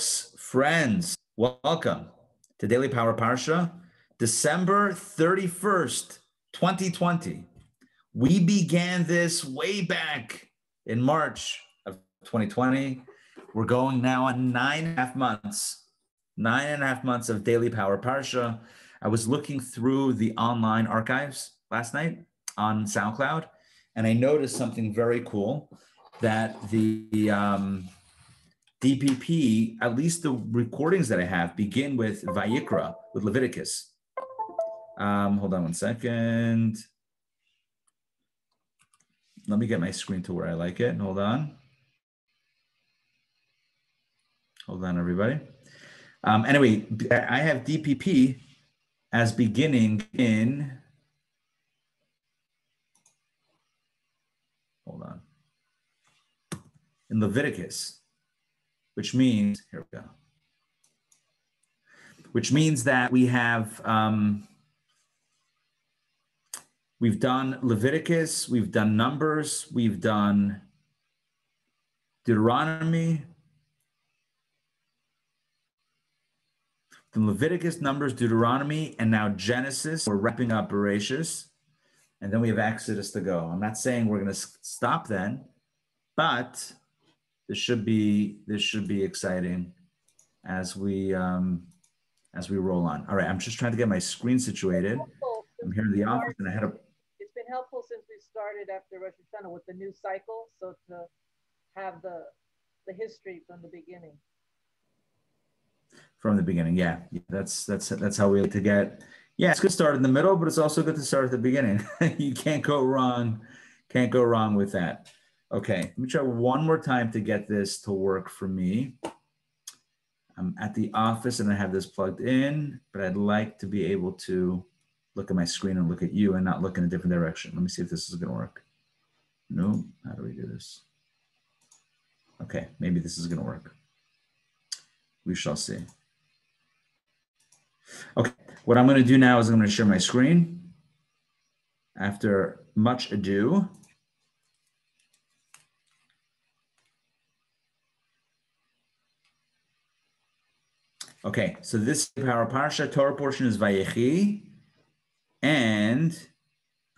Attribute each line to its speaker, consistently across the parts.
Speaker 1: friends, welcome to Daily Power Parsha, December 31st, 2020. We began this way back in March of 2020. We're going now on nine and a half months, nine and a half months of Daily Power Parsha. I was looking through the online archives last night on SoundCloud, and I noticed something very cool that the um, DPP, at least the recordings that I have, begin with Vayikra, with Leviticus. Um, hold on one second. Let me get my screen to where I like it. Hold on. Hold on, everybody. Um, anyway, I have DPP as beginning in. Hold on. In Leviticus which means, here we go, which means that we have, um, we've done Leviticus, we've done Numbers, we've done Deuteronomy, the Leviticus, Numbers, Deuteronomy, and now Genesis. We're wrapping up Bereshit, and then we have Exodus to go. I'm not saying we're going to stop then, but this should be this should be exciting as we um, as we roll on. All right, I'm just trying to get my screen situated. I'm here in the office, and I had a.
Speaker 2: It's been helpful since we started after Rosh Hashanah with the new cycle, so to have the the history from the beginning.
Speaker 1: From the beginning, yeah, yeah that's that's that's how we like to get. Yeah, it's good to start in the middle, but it's also good to start at the beginning. you can't go wrong. Can't go wrong with that. Okay, let me try one more time to get this to work for me. I'm at the office and I have this plugged in, but I'd like to be able to look at my screen and look at you and not look in a different direction. Let me see if this is gonna work. No, how do we do this? Okay, maybe this is gonna work. We shall see. Okay, what I'm gonna do now is I'm gonna share my screen. After much ado, Okay, so this power parsha Torah portion is Vayechi, and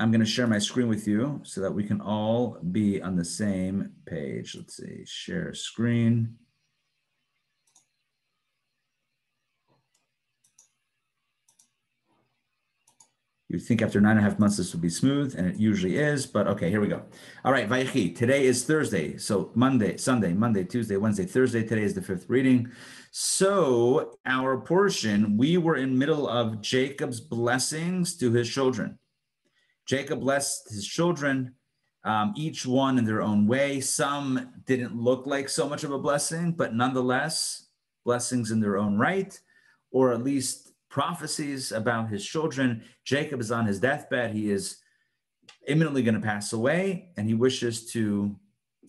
Speaker 1: I'm going to share my screen with you so that we can all be on the same page. Let's see, share screen. You'd think after nine and a half months this would be smooth, and it usually is, but okay, here we go. All right, Vayechi. Today is Thursday. So Monday, Sunday, Monday, Tuesday, Wednesday, Thursday. Today is the fifth reading. So our portion, we were in middle of Jacob's blessings to his children. Jacob blessed his children, um, each one in their own way. Some didn't look like so much of a blessing, but nonetheless, blessings in their own right, or at least prophecies about his children. Jacob is on his deathbed. He is imminently going to pass away, and he wishes to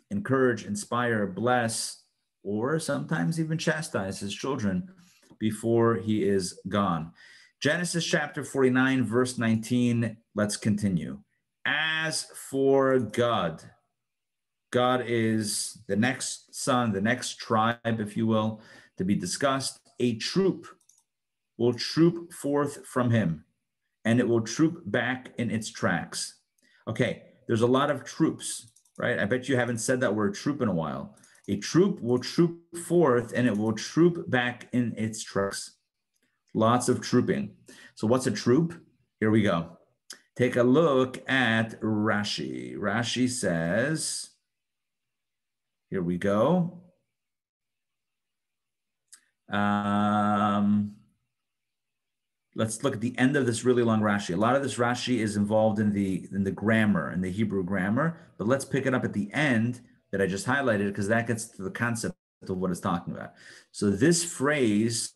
Speaker 1: encourage, inspire, bless, or sometimes even chastise his children before he is gone. Genesis chapter 49, verse 19. Let's continue. As for Gad, Gad is the next son, the next tribe, if you will, to be discussed, a troop will troop forth from him, and it will troop back in its tracks. Okay, there's a lot of troops, right? I bet you haven't said that word troop in a while. A troop will troop forth and it will troop back in its tracks. Lots of trooping. So, what's a troop? Here we go. Take a look at Rashi. Rashi says, here we go. Um, let's look at the end of this really long Rashi. A lot of this Rashi is involved in the in the grammar, in the Hebrew grammar, but let's pick it up at the end that I just highlighted because that gets to the concept of what it's talking about. So this phrase,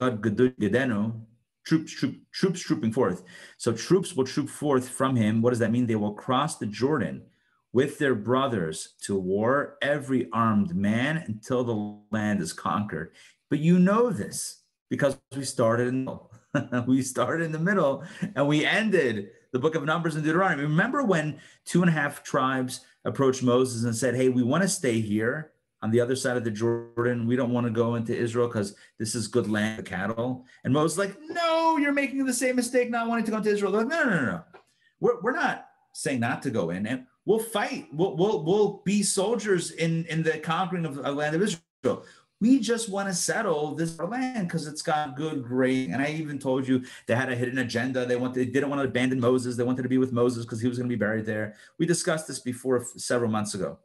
Speaker 1: troops, troop, troops trooping forth. So troops will troop forth from him. What does that mean? They will cross the Jordan with their brothers to war, every armed man, until the land is conquered. But you know this because we started in we started in the middle and we ended the book of Numbers and Deuteronomy. Remember when two and a half tribes approached Moses and said, Hey, we want to stay here. on the other side of the Jordan. We don't want to go into Israel because this is good land for cattle. And Moses like, no, you're making the same mistake not wanting to go into Israel. They're like, no, no, no, no. We're, we're not saying not to go in. And we'll fight. We'll, we'll, we'll be soldiers in, in the conquering of the land of Israel. We just want to settle this land because it's got good, great. And I even told you they had a hidden agenda. They wanted, they didn't want to abandon Moses. They wanted to be with Moses because he was going to be buried there. We discussed this before several months ago.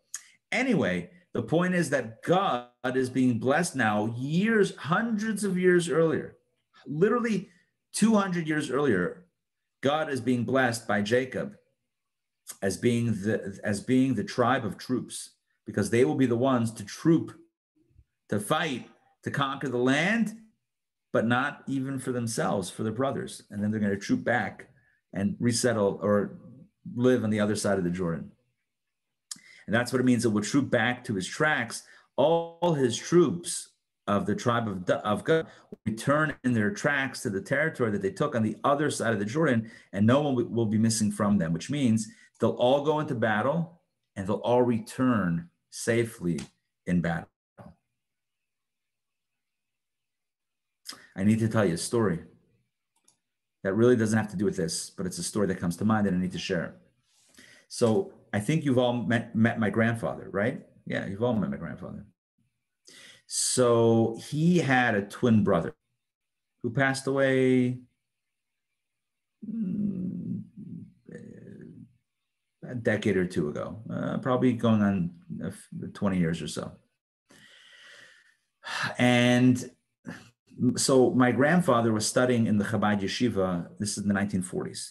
Speaker 1: Anyway, the point is that Gad is being blessed now, years, hundreds of years earlier, literally 200 years earlier. Gad is being blessed by Jacob as being the as being the tribe of troops because they will be the ones to troop to fight to conquer the land but not even for themselves for their brothers. And then they're going to troop back and resettle or live on the other side of the jordan. And that's what it means it will troop back to his tracks. All his troops of the tribe of, of Gad return in their tracks to the territory that they took on the other side of the Jordan, and no one will be missing from them, which means They'll all go into battle and they'll all return safely in battle. I need to tell you a story that really doesn't have to do with this, but it's a story that comes to mind that I need to share. So I think you've all met, met my grandfather, right? Yeah, you've all met my grandfather. So he had a twin brother who passed away hmm, a decade or two ago, uh, probably going on 20 years or so. And so my grandfather was studying in the Chabad yeshiva. This is in the 1940s.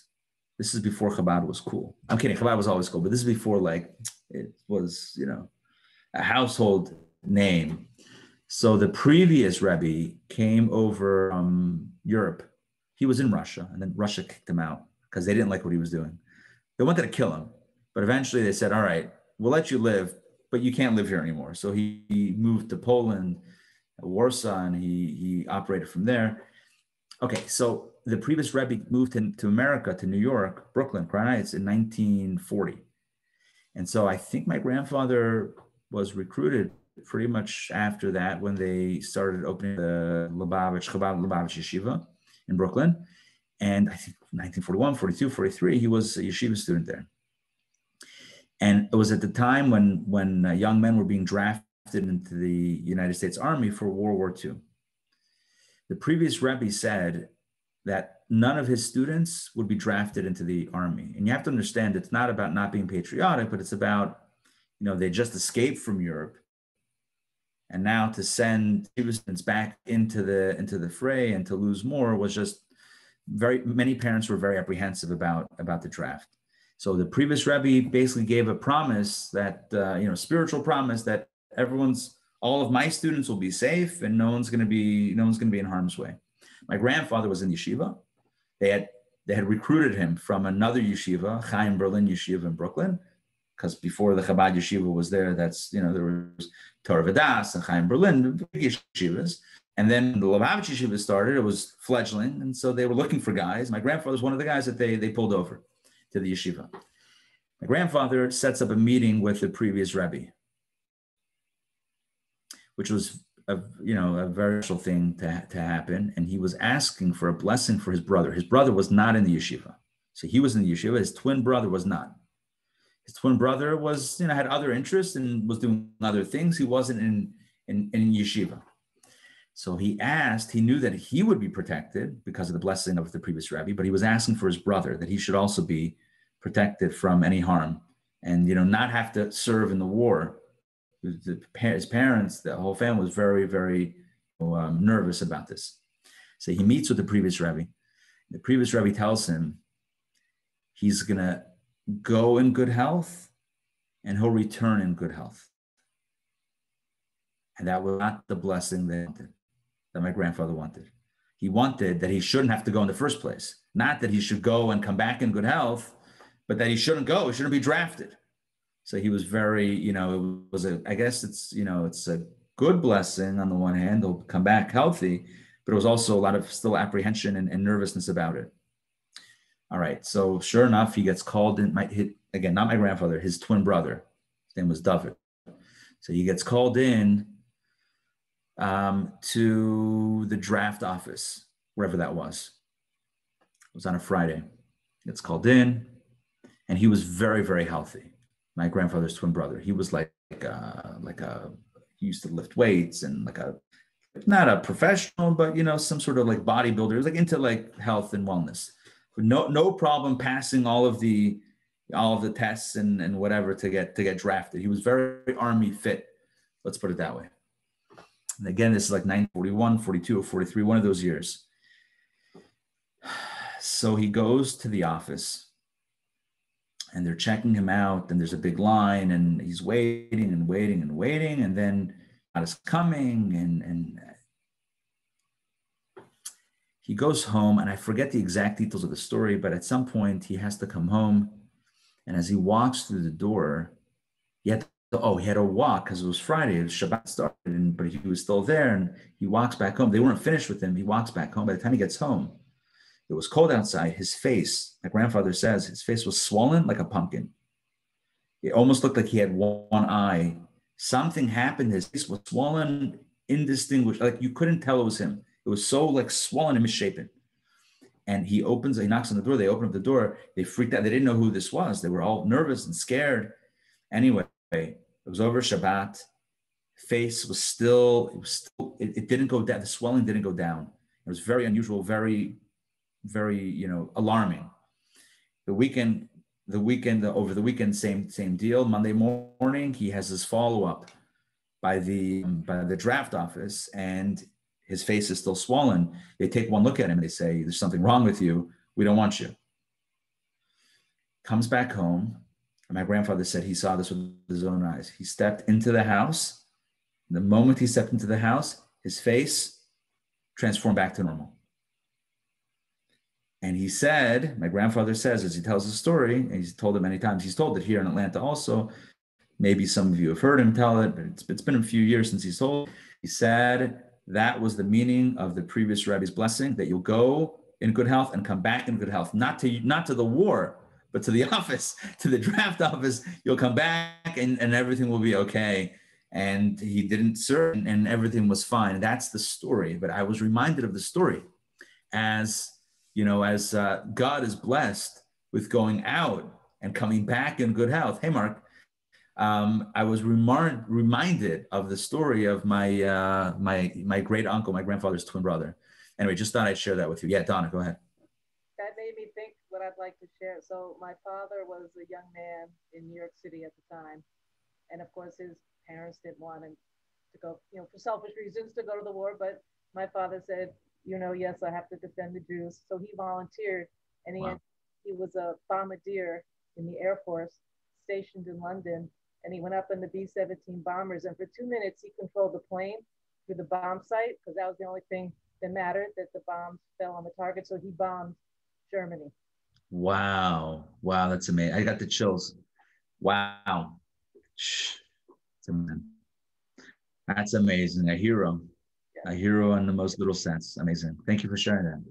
Speaker 1: This is before Chabad was cool. I'm kidding. Chabad was always cool, but this is before like it was, you know, a household name. So the previous Rebbe came over from Europe. He was in Russia, and then Russia kicked him out because they didn't like what he was doing. They wanted to kill him. But eventually they said, all right, we'll let you live, but you can't live here anymore. So he, he moved to Poland, Warsaw, and he, he operated from there. Okay, so the previous Rebbe moved in, to America, to New York, Brooklyn, Crown Heights in 1940. And so I think my grandfather was recruited pretty much after that when they started opening the Lubavitch, Chabad Lubavitch Yeshiva in Brooklyn. And I think 1941, 42, 43, he was a yeshiva student there. And it was at the time when when uh, young men were being drafted into the United States Army for World War II. The previous Rebbe said that none of his students would be drafted into the army. And you have to understand it's not about not being patriotic, but it's about, you know, they just escaped from Europe. And now to send students back into the into the fray and to lose more was just very many parents were very apprehensive about about the draft. So the previous Rebbe basically gave a promise that, uh, you know, spiritual promise that everyone's, all of my students will be safe and no one's going to be, no one's going to be in harm's way. My grandfather was in yeshiva. They had, they had recruited him from another yeshiva, Chaim Berlin Yeshiva in Brooklyn, because before the Chabad Yeshiva was there, that's, you know, there was Torah Vodaas and Chaim Berlin, big yeshivas. And then the Lubavitch Yeshiva started, it was fledgling. And so they were looking for guys. My grandfather was one of the guys that they, they pulled over to the yeshiva. My grandfather sets up a meeting with the previous Rebbe, which was a you know a very special thing to, to happen. And he was asking for a blessing for his brother. His brother was not in the yeshiva. So he was in the yeshiva. His twin brother was not. His twin brother was, you know, had other interests and was doing other things. He wasn't in, in, in yeshiva. So he asked, he knew that he would be protected because of the blessing of the previous rabbi, but he was asking for his brother that he should also be protected from any harm and, you know, not have to serve in the war. His parents, the whole family was very, very um, nervous about this. So he meets with the previous rabbi. The previous rabbi tells him he's going to go in good health and he'll return in good health. And that was not the blessing wanted that my grandfather wanted. He wanted that he shouldn't have to go in the first place, not that he should go and come back in good health, but that he shouldn't go, he shouldn't be drafted. So he was very, you know, it was a, I guess it's, you know, it's a good blessing on the one hand, he'll come back healthy, but it was also a lot of still apprehension and, and nervousness about it. All right. So sure enough, he gets called in, might hit again, not my grandfather, his twin brother. His name was David. So he gets called in um, to the draft office, wherever that was. It was on a Friday. Gets called in, and he was very, very healthy. My grandfather's twin brother. He was like, uh, like a he used to lift weights and like a not a professional, but you know, some sort of like bodybuilder. He was like into like health and wellness. No, no problem passing all of the all of the tests and, and whatever to get to get drafted. He was very army fit. Let's put it that way. And again, this is like 941, 42, or 43, one of those years. So he goes to the office and they're checking him out, and there's a big line, and he's waiting and waiting and waiting, and then God is coming, and and he goes home, and I forget the exact details of the story, but at some point he has to come home, and as he walks through the door, he had to, oh he had to walk because it was Friday, it was Shabbat started, and, but he was still there, and he walks back home. They weren't finished with him. He walks back home. By the time he gets home it was cold outside. His face, my grandfather says, his face was swollen like a pumpkin. It almost looked like he had one eye. Something happened. His face was swollen, indistinguished. Like you couldn't tell it was him. It was so like swollen and misshapen. And he opens, he knocks on the door. They open up the door. They freaked out. They didn't know who this was. They were all nervous and scared. Anyway, it was over Shabbat. Face was still, it was still, it, it didn't go down. The swelling didn't go down. It was very unusual, very very you know alarming. The weekend, the weekend over the weekend, same same deal. Monday morning, he has his follow up by the by the draft office, and his face is still swollen. They take one look at him and they say, "There's something wrong with you. We don't want you." Comes back home. My grandfather said he saw this with his own eyes. He stepped into the house. The moment he stepped into the house, his face transformed back to normal. And he said, my grandfather says, as he tells the story, and he's told it many times, he's told it here in Atlanta also. Maybe some of you have heard him tell it, but it's, it's been a few years since he's told. He said that was the meaning of the previous Rebbe's blessing that you'll go in good health and come back in good health, not to not to the war, but to the office, to the draft office. You'll come back and, and everything will be okay. And he didn't serve and everything was fine. That's the story. But I was reminded of the story as you know, as uh, Gad is blessed with going out and coming back in good health. Hey, Mark, um, I was remar- reminded of the story of my uh, my my great uncle, my grandfather's twin brother. Anyway, just thought I'd share that with you. Yeah, Donna, go ahead.
Speaker 2: That made me think what I'd like to share. So my father was a young man in New York City at the time, and of course his parents didn't want him to go, you know, for selfish reasons to go to the war. But my father said, you know, yes, I have to defend the Jews. So he volunteered and he, wow. had, he was a bombardier in the Air Force stationed in London. And he went up in the B 17 bombers. And for two minutes, he controlled the plane through the bombsight because that was the only thing that mattered that the bombs fell on the target. So he bombed Germany.
Speaker 1: Wow. Wow. That's amazing. I got the chills. Wow. That's amazing. A hero a hero in the most little sense. Amazing. Thank you for sharing that.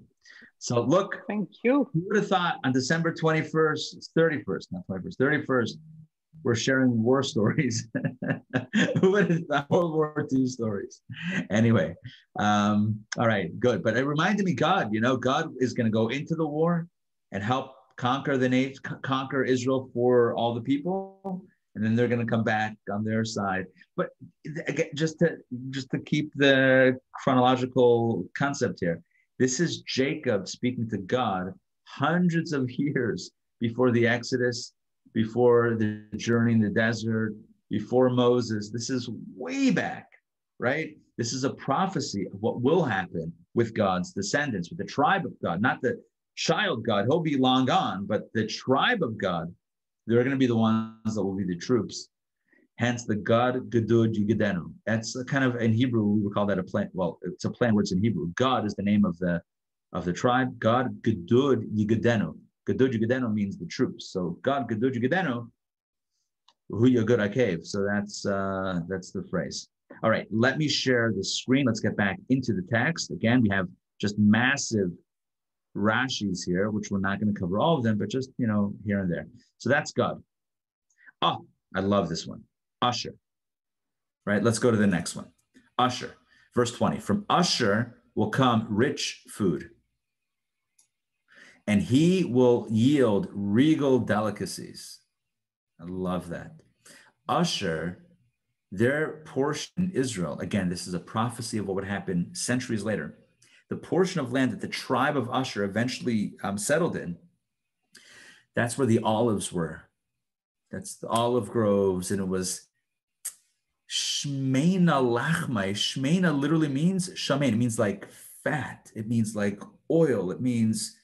Speaker 1: So look,
Speaker 3: thank you.
Speaker 1: Who would have thought on December 21st, 31st, not 21st, 31st, we're sharing war stories. Who would have thought World War II stories? Anyway, um, all right, good. But it reminded me, Gad, you know, Gad is going to go into the war and help conquer the nation, conquer Israel for all the people and then they're going to come back on their side. But again, just to just to keep the chronological concept here, this is Jacob speaking to Gad hundreds of years before the Exodus, before the journey in the desert, before Moses. This is way back, right? This is a prophecy of what will happen with Gad's descendants, with the tribe of Gad, not the child Gad. He'll be long gone, but the tribe of Gad they're going to be the ones that will be the troops. Hence the Gad Gedud Yigedenu. That's kind of in Hebrew we would call that a plan. Well, it's a plan words in Hebrew. Gad is the name of the of the tribe. Gad Gedud Yigedenu. Gedud Yigedenu means the troops. So Gad Gedud Yigedenu. Hu Yagud Akev. So that's uh, that's the phrase. All right, let me share the screen. Let's get back into the text. Again, we have just massive Rashi's here, which we're not going to cover all of them, but just, you know, here and there. So that's Gad. Oh, I love this one. Asher. right? Let's go to the next one. Asher, verse 20. From Asher will come rich food, and he will yield regal delicacies. I love that. Asher, their portion, Israel, again, this is a prophecy of what would happen centuries later. The portion of land that the tribe of Asher eventually um, settled in, that's where the olives were. That's the olive groves, and it was Shmeina lachmai. Shmeina literally means shamein. It means like fat. It means like oil. It means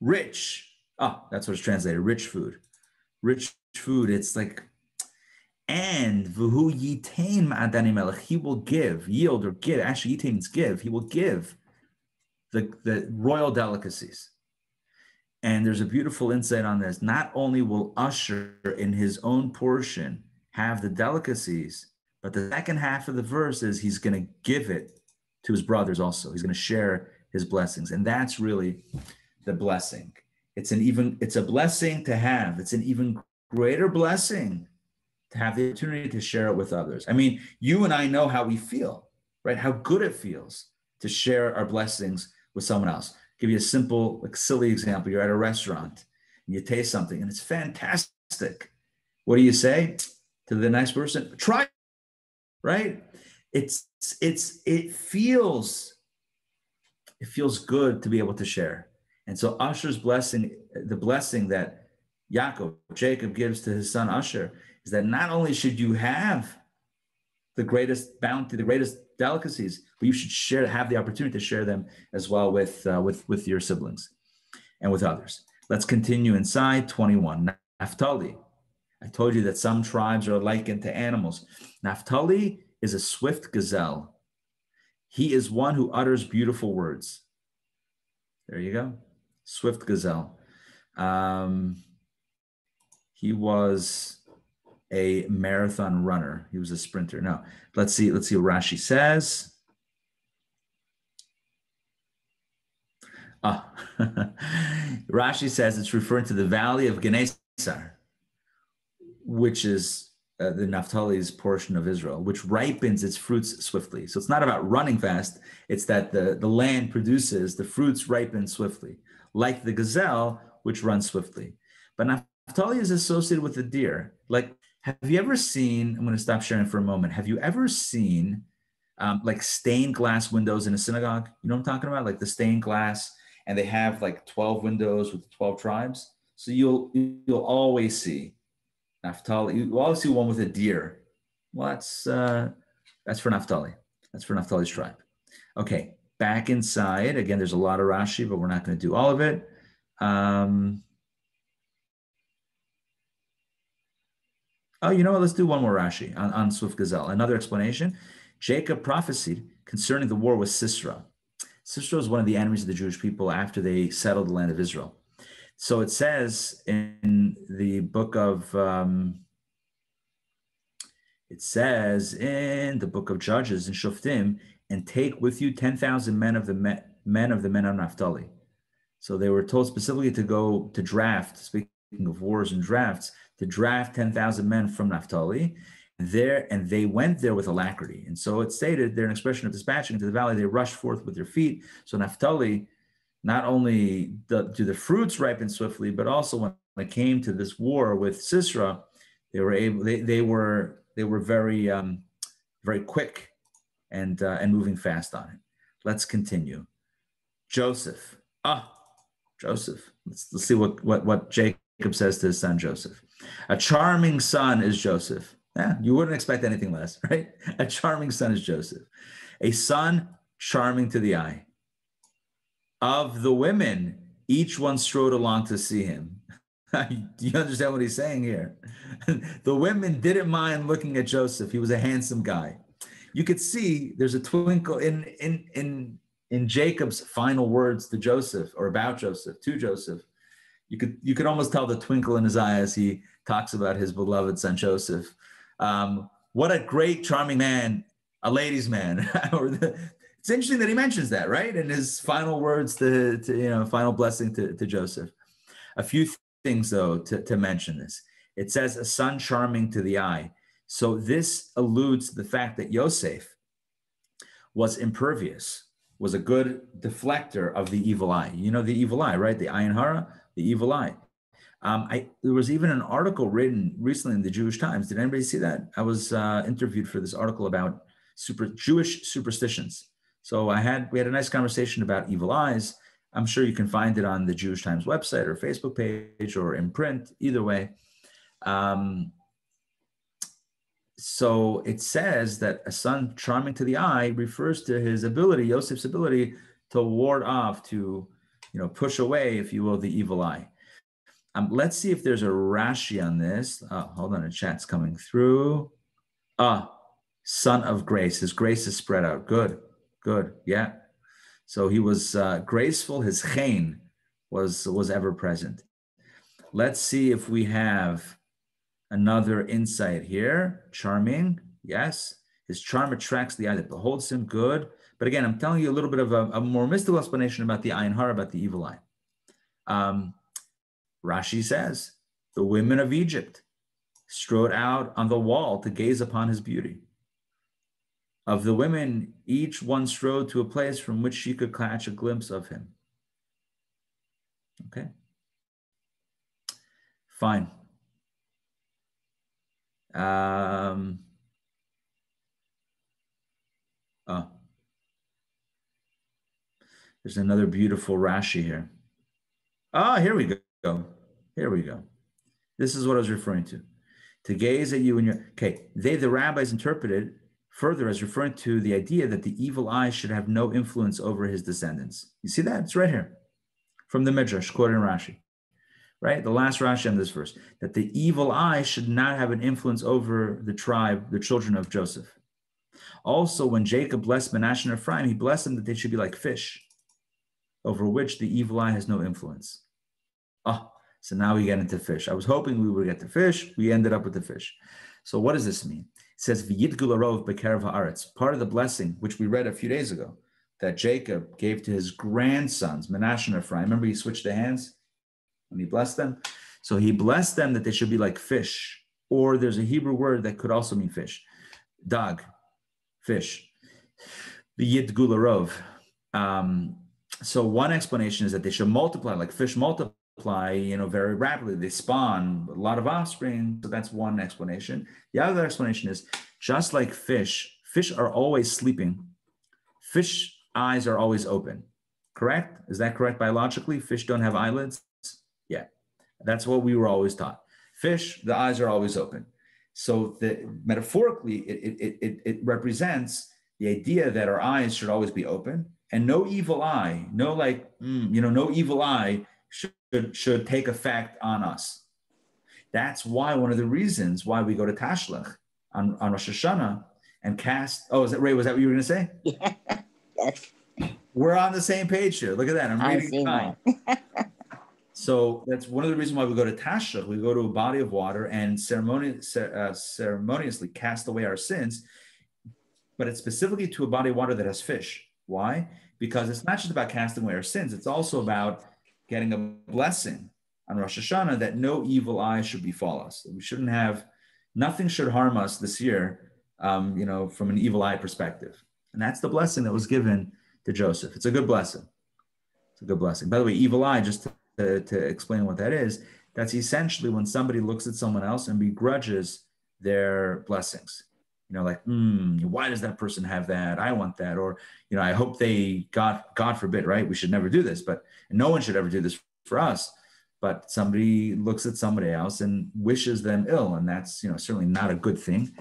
Speaker 1: rich. Ah, that's what it's translated. Rich food. Rich food. It's like, and melech. He will give, yield or give. Actually, yitain means give. He will give the, the royal delicacies. And there's a beautiful insight on this. Not only will Asher in his own portion have the delicacies, but the second half of the verse is he's going to give it to his brothers also. He's going to share his blessings. And that's really the blessing. It's an even it's a blessing to have. It's an even greater blessing to have the opportunity to share it with others. I mean, you and I know how we feel, right? How good it feels to share our blessings with someone else. I'll give you a simple, like silly example. You're at a restaurant and you taste something and it's fantastic. What do you say to the next person? Try right? It's it's it feels it feels good to be able to share. And so Asher's blessing, the blessing that Yaakov, Jacob gives to his son Asher, is that not only should you have the greatest bounty, the greatest delicacies, but you should share, have the opportunity to share them as well with uh, with with your siblings and with others. Let's continue inside 21. Naphtali. I told you that some tribes are likened to animals. Naphtali is a swift gazelle. He is one who utters beautiful words. There you go. Swift gazelle. Um, he was a marathon runner. He was a sprinter. No, let's see. Let's see what Rashi says. Ah, Rashi says it's referring to the valley of Genesar which is uh, the Naphtali's portion of Israel, which ripens its fruits swiftly. So it's not about running fast, it's that the, the land produces, the fruits ripen swiftly, like the gazelle, which runs swiftly. But Naphtali is associated with the deer. Like, have you ever seen, I'm going to stop sharing for a moment. Have you ever seen um, like stained glass windows in a synagogue? You know what I'm talking about? Like the stained glass, and they have like 12 windows with 12 tribes. So you'll you'll always see Naphtali. You always see one with a deer. Well, that's uh, that's for Naphtali. That's for Naphtali's tribe. Okay, back inside. Again, there's a lot of Rashi, but we're not going to do all of it. Um, oh, you know what? Let's do one more Rashi on, on Swift Gazelle. Another explanation. Jacob prophesied concerning the war with Sisera. Sisera was one of the enemies of the Jewish people after they settled the land of Israel. So it says in the book of, um, it says in the book of Judges and Shoftim, and take with you 10,000 men of the men of the men of Naphtali. So they were told specifically to go to draft, speaking of wars and drafts, to draft 10,000 men from Naphtali there, and they went there with alacrity. And so it stated there an expression of dispatching to the valley, they rushed forth with their feet. So Naphtali not only do the fruits ripen swiftly, but also when it came to this war with Sisera, they were able, they, they were, they were very, um, very quick and, uh, and moving fast on it. Let's continue. Joseph. Ah, Joseph. Let's, let's see what, what, what Jacob says to his son Joseph. A charming son is Joseph. Yeah, you wouldn't expect anything less, right? A charming son is Joseph. A son charming to the eye of the women, each one strode along to see him. Do you understand what he's saying here? the women didn't mind looking at Joseph. He was a handsome guy. You could see there's a twinkle in in in in Jacob's final words to Joseph or about Joseph to Joseph. You could you could almost tell the twinkle in his eye as he talks about his beloved son Joseph. Um, what a great, charming man, a ladies' man, it's interesting that he mentions that, right? In his final words to, to you know, final blessing to, to Joseph. A few things, though, to, to mention this. It says, a son charming to the eye. So this alludes to the fact that Yosef was impervious, was a good deflector of the evil eye. You know the evil eye, right? The ayin hara, the evil eye. Um, I, there was even an article written recently in the Jewish Times. Did anybody see that? I was uh, interviewed for this article about super Jewish superstitions. So I had we had a nice conversation about evil eyes. I'm sure you can find it on the Jewish Times website or Facebook page or in print. Either way, um, so it says that a son charming to the eye refers to his ability, Yosef's ability to ward off, to you know, push away, if you will, the evil eye. Um, let's see if there's a Rashi on this. Oh, hold on, a chat's coming through. Ah, son of grace. His grace is spread out. Good, good, yeah. So he was uh, graceful. His chain was was ever present. Let's see if we have Another insight here, charming, yes. His charm attracts the eye that beholds him, good. But again, I'm telling you a little bit of a, a more mystical explanation about the ayin hara, about the evil eye. Um, Rashi says, the women of Egypt strode out on the wall to gaze upon his beauty. Of the women, each one strode to a place from which she could catch a glimpse of him. Okay. Fine. Um, oh, there's another beautiful Rashi here. Ah, oh, here we go. Here we go. This is what I was referring to. To gaze at you and your okay, they the rabbis interpreted further as referring to the idea that the evil eye should have no influence over his descendants. You see that? It's right here from the Midrash, quoting Rashi right? The last Rashi on this verse, that the evil eye should not have an influence over the tribe, the children of Joseph. Also, when Jacob blessed Manasseh and Ephraim, he blessed them that they should be like fish, over which the evil eye has no influence. Oh, so now we get into fish. I was hoping we would get to fish. We ended up with the fish. So what does this mean? It says V'yitgularov bekerav haaretz. Part of the blessing, which we read a few days ago, that Jacob gave to his grandsons, Manasseh and Ephraim. Remember, he switched the hands and he blessed them. So he blessed them that they should be like fish, or there's a Hebrew word that could also mean fish, dog, fish. The yid gularov. Um, so one explanation is that they should multiply, like fish multiply, you know, very rapidly. They spawn a lot of offspring. So that's one explanation. The other explanation is just like fish, fish are always sleeping. Fish eyes are always open. Correct? Is that correct biologically? Fish don't have eyelids. That's what we were always taught. Fish, the eyes are always open. So the metaphorically, it, it, it, it represents the idea that our eyes should always be open and no evil eye, no like, mm, you know, no evil eye should, should take effect on us. That's why one of the reasons why we go to Tashlech on, on Rosh Hashanah and cast. Oh, is that Ray? Was that what you were going to say?
Speaker 3: Yeah. Yes.
Speaker 1: We're on the same page here. Look at that. I'm reading. So that's one of the reasons why we go to Tasha. We go to a body of water and uh, ceremoniously cast away our sins, but it's specifically to a body of water that has fish. Why? Because it's not just about casting away our sins, it's also about getting a blessing on Rosh Hashanah that no evil eye should befall us. We shouldn't have, nothing should harm us this year, um, you know, from an evil eye perspective. And that's the blessing that was given to Joseph. It's a good blessing. It's a good blessing. By the way, evil eye, just to to, explain what that is, that's essentially when somebody looks at someone else and begrudges their blessings. You know, like, mm, why does that person have that? I want that. Or, you know, I hope they, God, God forbid, right? We should never do this, but no one should ever do this for us. But somebody looks at somebody else and wishes them ill. And that's, you know, certainly not a good thing.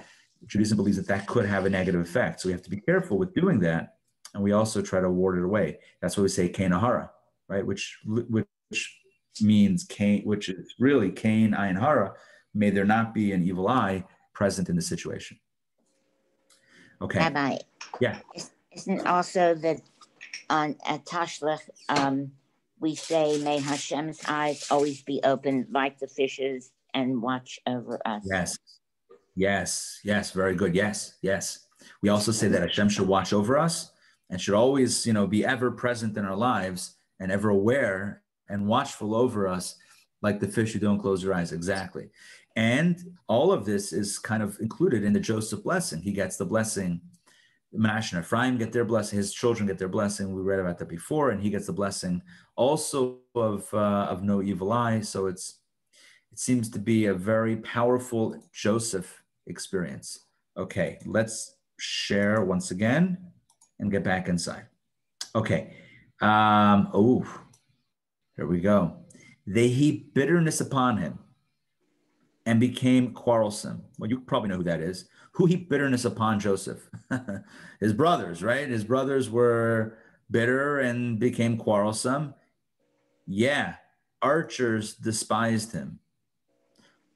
Speaker 1: Judaism believes that that could have a negative effect. So we have to be careful with doing that. And we also try to ward it away. That's why we say Kainahara, right? Which, which which means Cain, which is really Cain Ayin Hara, may there not be an evil eye present in the situation. Okay.
Speaker 3: Rabbi.
Speaker 1: Yeah.
Speaker 3: Isn't also that on at Tashlech, um, we say, may Hashem's eyes always be open like the fishes and watch over us.
Speaker 1: Yes. Yes. Yes. Very good. Yes. Yes. We also say that Hashem should watch over us and should always, you know, be ever present in our lives and ever aware and watchful over us like the fish who don't close their eyes. Exactly. And all of this is kind of included in the Joseph blessing. He gets the blessing. Manasseh and Ephraim get their blessing. His children get their blessing. We read about that before, and he gets the blessing also of uh, of no evil eye. So it's it seems to be a very powerful Joseph experience. Okay, let's share once again and get back inside. Okay. Um, oh, here we go. They heap bitterness upon him and became quarrelsome. Well, you probably know who that is. Who heaped bitterness upon Joseph? His brothers, right? His brothers were bitter and became quarrelsome. Yeah, archers despised him.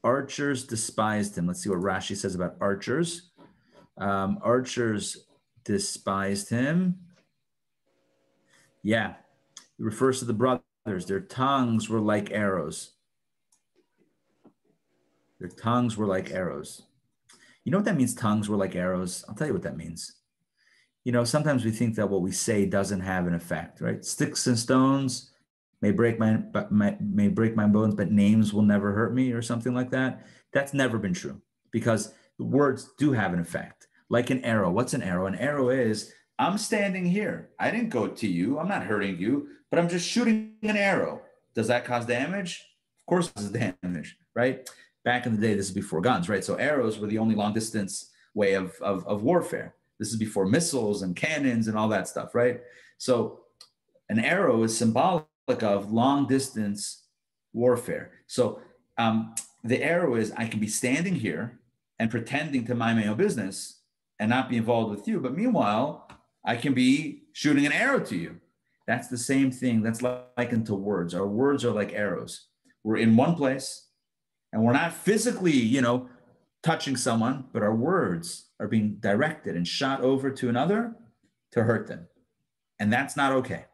Speaker 1: Archers despised him. Let's see what Rashi says about archers. Um, archers despised him. Yeah, he refers to the brothers. Their tongues were like arrows. Their tongues were like arrows. You know what that means? Tongues were like arrows. I'll tell you what that means. You know, sometimes we think that what we say doesn't have an effect, right? Sticks and stones may break my, my may break my bones, but names will never hurt me, or something like that. That's never been true because words do have an effect. Like an arrow. What's an arrow? An arrow is I'm standing here. I didn't go to you. I'm not hurting you, but I'm just shooting an arrow. Does that cause damage? Of course, it's damage, right? back in the day, this is before guns, right? So arrows were the only long distance way of, of, of warfare. This is before missiles and cannons and all that stuff, right? So an arrow is symbolic of long distance warfare. So um, the arrow is I can be standing here and pretending to mind my own business and not be involved with you. But meanwhile, I can be shooting an arrow to you. That's the same thing. That's likened to words. Our words are like arrows. We're in one place and we're not physically, you know, touching someone, but our words are being directed and shot over to another to hurt them. And that's not okay.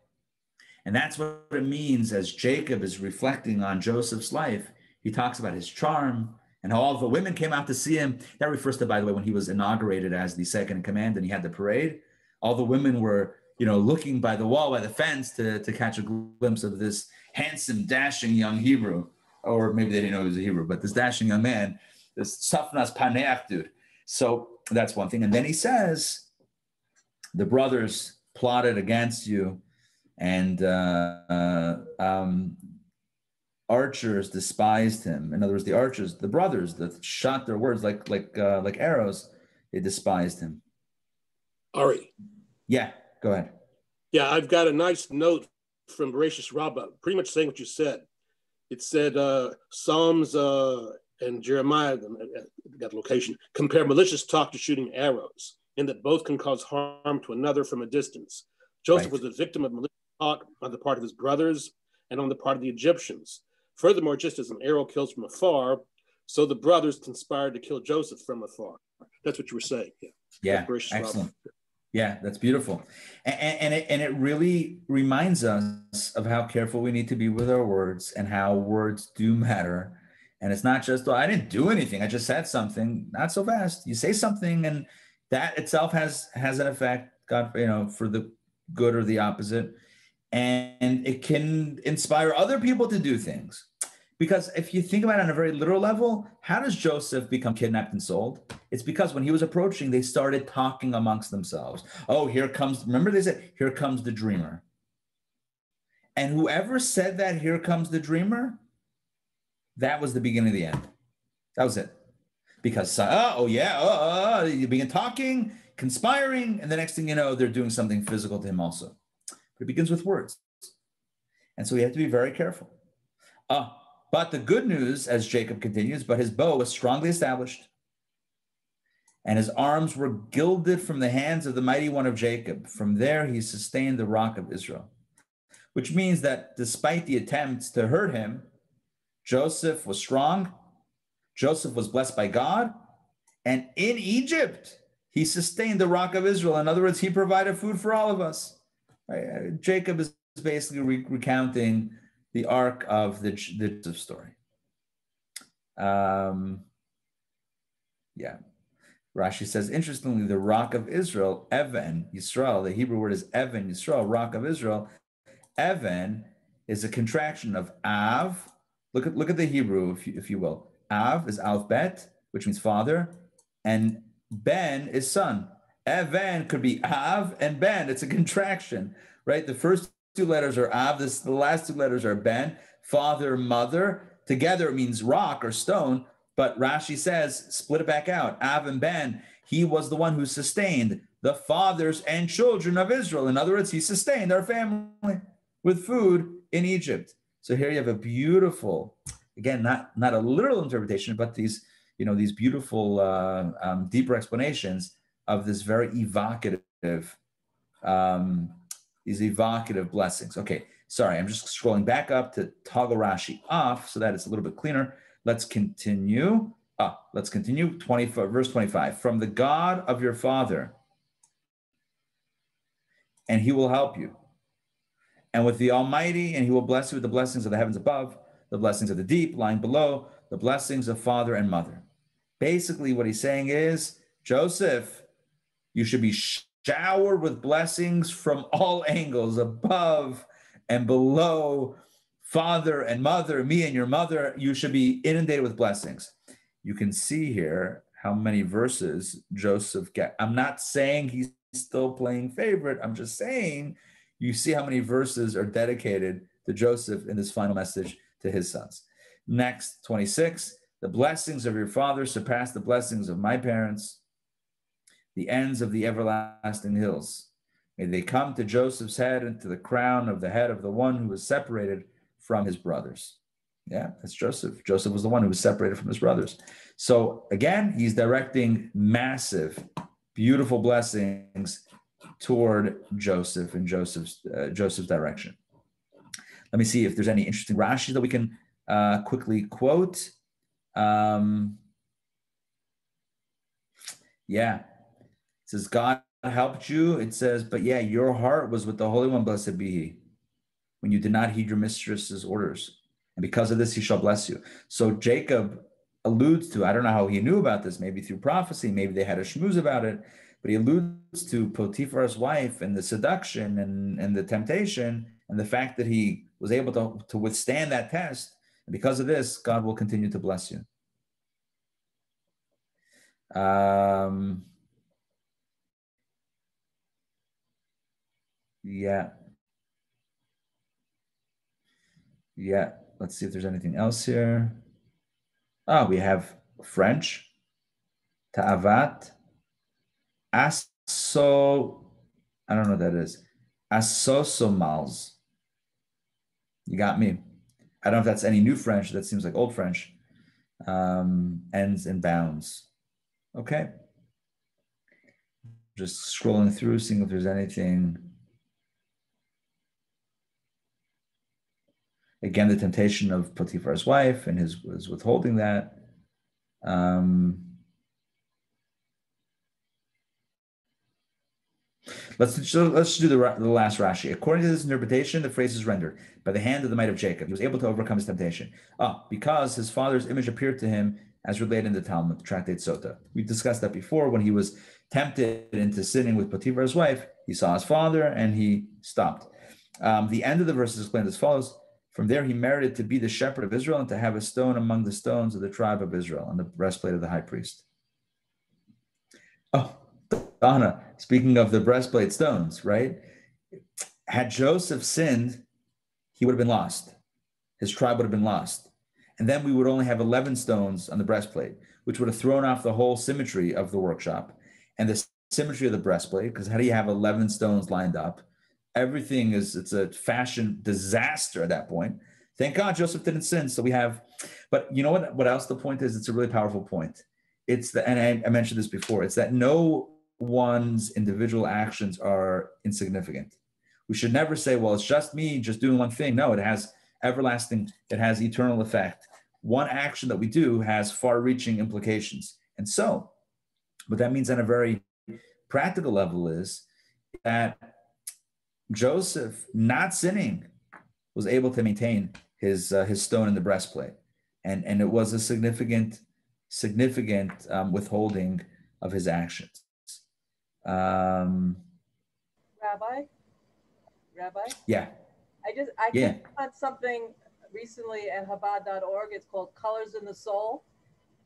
Speaker 1: And that's what it means as Jacob is reflecting on Joseph's life. He talks about his charm and how all the women came out to see him. That refers to, by the way, when he was inaugurated as the second in command and he had the parade. All the women were, you know, looking by the wall, by the fence to, to catch a glimpse of this handsome, dashing young Hebrew or maybe they didn't know he was a Hebrew, but this dashing young man, this Safnas Paneach dude. So that's one thing. And then he says, the brothers plotted against you, and uh, uh, um, archers despised him. In other words, the archers, the brothers that shot their words like like uh, like arrows, they despised him.
Speaker 4: Ari.
Speaker 1: Yeah, go ahead.
Speaker 4: Yeah, I've got a nice note from Bereshis Rabbah, pretty much saying what you said it said uh, Psalms uh, and Jeremiah, that location, compare malicious talk to shooting arrows, in that both can cause harm to another from a distance. Joseph right. was a victim of malicious talk on the part of his brothers and on the part of the Egyptians. Furthermore, just as an arrow kills from afar, so the brothers conspired to kill Joseph from afar. That's what you were saying.
Speaker 1: Yeah, yeah excellent. Yeah, that's beautiful. And, and, it, and it really reminds us of how careful we need to be with our words and how words do matter. And it's not just, oh, I didn't do anything. I just said something. Not so fast. You say something and that itself has has an effect, God, you know, for the good or the opposite. And it can inspire other people to do things. Because if you think about it on a very literal level, how does Joseph become kidnapped and sold? It's because when he was approaching, they started talking amongst themselves. Oh, here comes, remember they said, here comes the dreamer. And whoever said that, here comes the dreamer, that was the beginning of the end. That was it. Because, uh, oh, yeah, uh, uh, you begin talking, conspiring, and the next thing you know, they're doing something physical to him also. But it begins with words. And so we have to be very careful. Uh, but the good news, as Jacob continues, but his bow was strongly established, and his arms were gilded from the hands of the mighty one of Jacob. From there, he sustained the rock of Israel, which means that despite the attempts to hurt him, Joseph was strong. Joseph was blessed by God. And in Egypt, he sustained the rock of Israel. In other words, he provided food for all of us. Jacob is basically re- recounting the arc of the, the Joseph story. Um, yeah. Rashi says, interestingly, the rock of Israel, Evan, Yisrael, the Hebrew word is Evan, Yisrael, rock of Israel. Evan is a contraction of Av. Look at, look at the Hebrew, if you, if you will. Av is Alphabet, which means father, and Ben is son. Evan could be Av and Ben. It's a contraction, right? The first two letters are Av. This, the last two letters are Ben. Father, mother. Together it means rock or stone. But Rashi says, split it back out. Av and Ben. He was the one who sustained the fathers and children of Israel. In other words, he sustained our family with food in Egypt. So here you have a beautiful, again, not not a literal interpretation, but these, you know, these beautiful, uh, um, deeper explanations of this very evocative, um, these evocative blessings. Okay, sorry, I'm just scrolling back up to toggle Rashi off so that it's a little bit cleaner. Let's continue. Ah, let's continue. 25, verse 25. From the God of your father, and he will help you. And with the Almighty, and he will bless you with the blessings of the heavens above, the blessings of the deep lying below, the blessings of father and mother. Basically, what he's saying is, Joseph, you should be showered with blessings from all angles, above and below, father and mother, me and your mother. You should be inundated with blessings. You can see here how many verses Joseph get. I'm not saying he's still playing favorite. I'm just saying you see how many verses are dedicated to Joseph in this final message to his sons. Next, 26. The blessings of your father surpass the blessings of my parents the ends of the everlasting hills. May they come to Joseph's head and to the crown of the head of the one who was separated from his brothers. Yeah, that's Joseph. Joseph was the one who was separated from his brothers. So again, he's directing massive, beautiful blessings toward Joseph and Joseph's uh, Joseph's direction. Let me see if there's any interesting Rashi that we can uh, quickly quote. Um, yeah, says, God helped you. It says, but yeah, your heart was with the Holy One, blessed be He, when you did not heed your mistress's orders. And because of this, He shall bless you. So Jacob alludes to, I don't know how he knew about this, maybe through prophecy, maybe they had a schmooze about it, but he alludes to Potiphar's wife and the seduction and, and the temptation and the fact that he was able to, to withstand that test. And because of this, God will continue to bless you. Um, Yeah. Yeah. Let's see if there's anything else here. Oh, we have French. Ta'avat. Aso. I don't know what that is. Asosomals. You got me. I don't know if that's any new French. That seems like old French. Um, ends and bounds. Okay. Just scrolling through, seeing if there's anything. Again the temptation of Potiphar's wife and his was withholding that. Um, let's let's do the, the last Rashi. According to this interpretation, the phrase is rendered by the hand of the might of Jacob. He was able to overcome his temptation. Ah, because his father's image appeared to him as related in the Talmud, the tractate Sota. We discussed that before when he was tempted into sinning with Potiphar's wife. He saw his father and he stopped. Um, the end of the verse is explained as follows. From there, he merited to be the shepherd of Israel and to have a stone among the stones of the tribe of Israel on the breastplate of the high priest. Oh, Donna, speaking of the breastplate stones, right? Had Joseph sinned, he would have been lost. His tribe would have been lost. And then we would only have 11 stones on the breastplate, which would have thrown off the whole symmetry of the workshop and the symmetry of the breastplate. Because how do you have 11 stones lined up? Everything is it's a fashion disaster at that point. Thank God Joseph didn't sin. So we have, but you know what? What else the point is? It's a really powerful point. It's the and I, I mentioned this before. It's that no one's individual actions are insignificant. We should never say, well, it's just me just doing one thing. No, it has everlasting, it has eternal effect. One action that we do has far reaching implications. And so, what that means on a very practical level is that Joseph, not sinning, was able to maintain his uh, his stone in the breastplate, and and it was a significant significant um, withholding of his actions. Um,
Speaker 2: Rabbi, Rabbi.
Speaker 1: Yeah.
Speaker 2: I just I
Speaker 1: yeah.
Speaker 2: came on something recently at Chabad.org. It's called Colors in the Soul,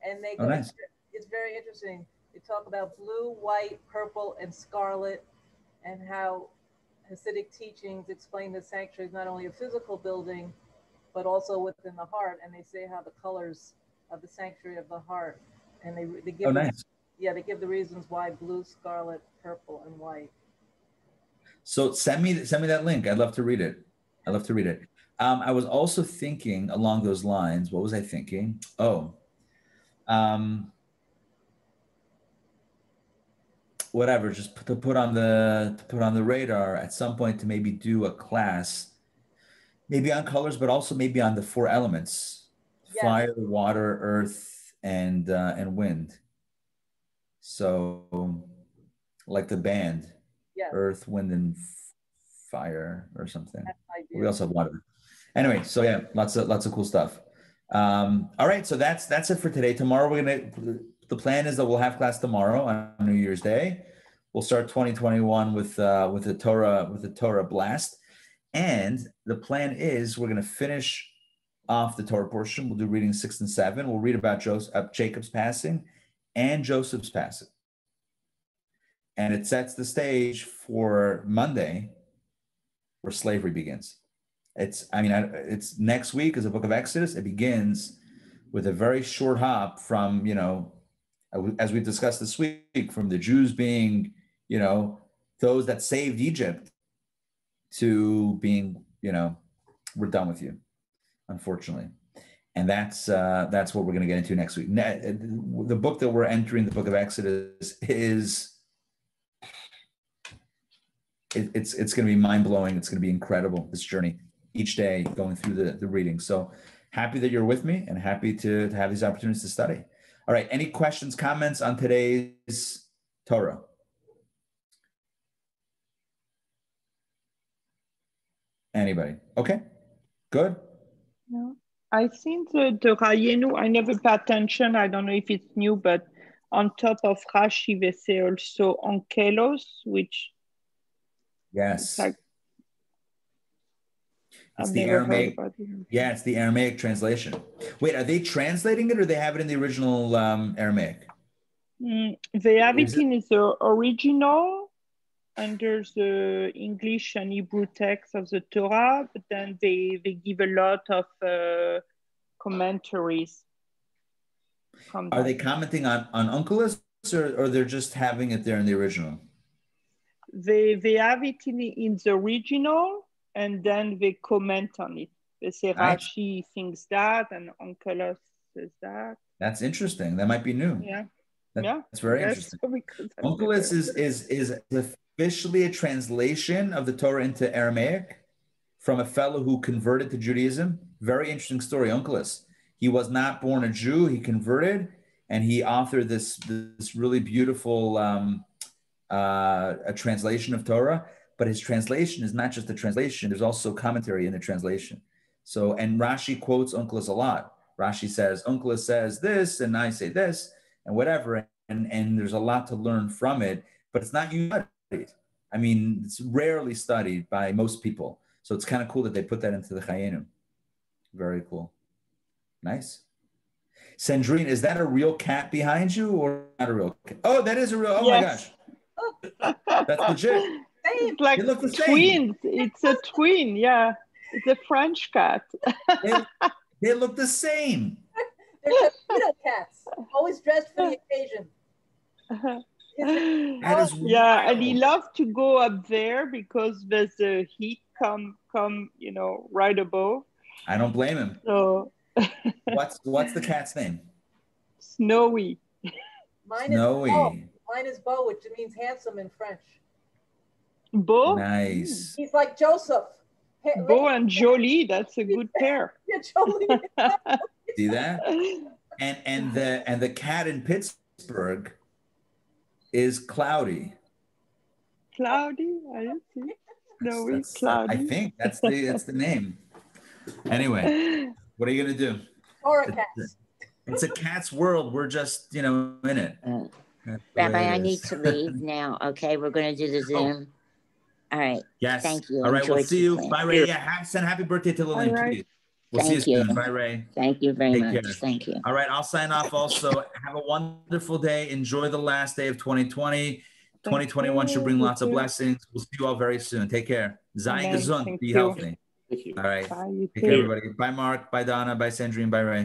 Speaker 2: and they
Speaker 1: Oh,
Speaker 2: go.
Speaker 1: nice.
Speaker 2: It's very interesting. They talk about blue, white, purple, and scarlet, and how Hasidic teachings explain the sanctuary is not only a physical building, but also within the heart. And they say how the colors of the sanctuary of the heart, and they they give
Speaker 1: Oh,
Speaker 2: the-
Speaker 1: nice.
Speaker 2: yeah they give the reasons why blue, scarlet, purple, and white.
Speaker 1: So send me send me that link. I'd love to read it. I'd love to read it. Um, I was also thinking along those lines. What was I thinking? Oh, um, whatever. Just to put on the to put on the radar at some point to maybe do a class, maybe on colors, but also maybe on the four elements:
Speaker 2: Yes.
Speaker 1: fire, water, earth, and uh, and wind. So, like the band
Speaker 2: Yes,
Speaker 1: earth, wind, and fire or something. We also have water. Anyway, so yeah, lots of lots of cool stuff. Um, all right, so that's that's it for today. Tomorrow we're gonna the plan is that we'll have class tomorrow on New Year's Day. We'll start 2021 with uh, with the Torah with the Torah blast, and the plan is we're gonna finish off the Torah portion. We'll do reading six and seven. We'll read about Joseph, uh, Jacob's passing and Joseph's passing and it sets the stage for Monday, where slavery begins. It's, I mean, it's next week is the book of Exodus. It begins with a very short hop from, you know, as we discussed this week, from the Jews being, you know, those that saved Egypt to being, you know, we're done with you, unfortunately. And that's uh, that's what we're going to get into next week. The book that we're entering, the book of Exodus, is it, it's it's going to be mind blowing. It's going to be incredible. This journey each day going through the the reading. So happy that you're with me and happy to, to have these opportunities to study. All right. Any questions, comments on today's Torah? Anybody? Okay. Good.
Speaker 5: No. I think the, the Chayenu, I never pay attention. I don't know if it's new, but on top of Rashi, they say also Onkelos, which
Speaker 1: Yes.
Speaker 5: like
Speaker 1: It's
Speaker 5: I've
Speaker 1: the Aramaic. Yeah, it's the Aramaic translation. Wait, are they translating it or they have it in the original um, Aramaic?
Speaker 5: Mm, they have it
Speaker 1: it-
Speaker 5: in the original under the English and Hebrew text of the Torah, but then they, they give a lot of uh, commentaries.
Speaker 1: Are
Speaker 5: that.
Speaker 1: they commenting on on Onkelos or, or they're just having it there in the original?
Speaker 5: they they have it in, in the original and then they comment on it. They say
Speaker 1: Nice.
Speaker 5: Rashi thinks that and Onkelos says that.
Speaker 1: That's interesting. That might be new.
Speaker 5: Yeah.
Speaker 1: That-
Speaker 5: yeah.
Speaker 1: That's very
Speaker 5: Yes,
Speaker 1: interesting. Onkelos is is is officially a translation of the Torah into Aramaic from a fellow who converted to Judaism. Very interesting story, Onkelos. He was not born a Jew. He converted, and he authored this this really beautiful um, uh, a translation of Torah. But his translation is not just a translation. There's also commentary in the translation. So, and Rashi quotes Onkelos a lot. Rashi says, Onkelos says this, and I say this, and whatever. And, and there's a lot to learn from it, but it's not studied. I mean, it's rarely studied by most people. So it's kind of cool that they put that into the Chayenu. Very cool. Nice. Sandrine, is that a real cat behind you or not a real cat? Oh, that is a real. Oh
Speaker 5: Yes.
Speaker 1: my gosh. That's legit.
Speaker 2: Same.
Speaker 5: It's like
Speaker 1: They look the same.
Speaker 5: twins. It's a twin. Yeah. It's a French cat.
Speaker 1: They, they look the same.
Speaker 2: They're tuxedo cats, always dressed for the occasion. Uh-huh.
Speaker 1: That is
Speaker 5: yeah, and he
Speaker 1: wild.
Speaker 5: loved to go up there because there's a heat come come, you know, right above.
Speaker 1: I don't blame him.
Speaker 5: So
Speaker 1: What's what's the cat's name?
Speaker 5: snowy.
Speaker 2: Mine is Bo.
Speaker 1: Snowy.
Speaker 2: Mine is Bo, which means handsome in French.
Speaker 5: Bo,
Speaker 1: Nice.
Speaker 2: He's like Joseph.
Speaker 5: Bo and Jolie, that's a good pair.
Speaker 2: Yeah, Jolie.
Speaker 1: See that? And and the and the cat in Pittsburgh is Cloudy.
Speaker 5: Cloudy, I don't see. Snowy,
Speaker 1: That's- I think that's the that's the name. Anyway, what are you gonna do?
Speaker 2: Torah cats.
Speaker 1: It's a cat's world. We're just you know in it.
Speaker 3: Uh, Rabbi,
Speaker 1: it
Speaker 3: I need to leave now. Okay, we're going to do the Zoom. All right.
Speaker 1: Yes.
Speaker 3: Thank you.
Speaker 1: All right. We'll see you.
Speaker 3: the
Speaker 1: Bye, Ray. Yeah, ha- send happy birthday to Lillian,
Speaker 5: All right.
Speaker 1: please. We'll see you
Speaker 3: Thank you.
Speaker 1: soon. Bye, Ray.
Speaker 3: Thank you very
Speaker 1: Take
Speaker 3: much.
Speaker 1: care.
Speaker 3: Thank you.
Speaker 1: All right, I'll sign off also. Have a wonderful day. Enjoy the last day of 2020. 2021 should bring lots of blessings. We'll see you all very soon. Take care. Sei
Speaker 5: Amen.
Speaker 1: gesund. Be healthy.
Speaker 4: Thank you.
Speaker 1: All right.
Speaker 5: Bye, you
Speaker 1: Take care, everybody. Bye, Mark. Bye, Donna. Bye, Sandrine. Bye, Ray.